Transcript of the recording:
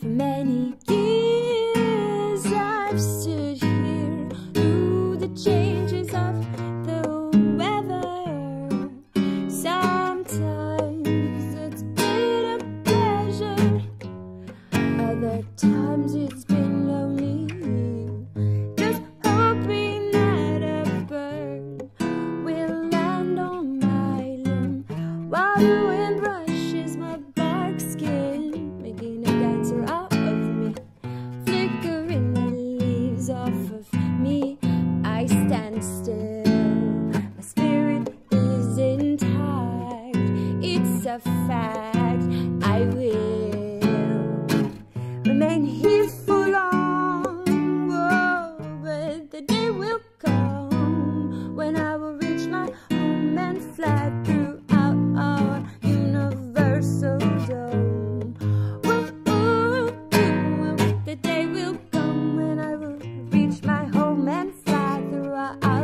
For many years I've stood here through the changes of the weather. Sometimes it's been a pleasure, other times it's been lonely. Just hoping that a bird will land on my limb while a fact. I will remain here for long, oh, but the day will come when I will reach my home and fly throughout our universal dome. Ooh, ooh, ooh, the day will come when I will reach my home and fly throughout.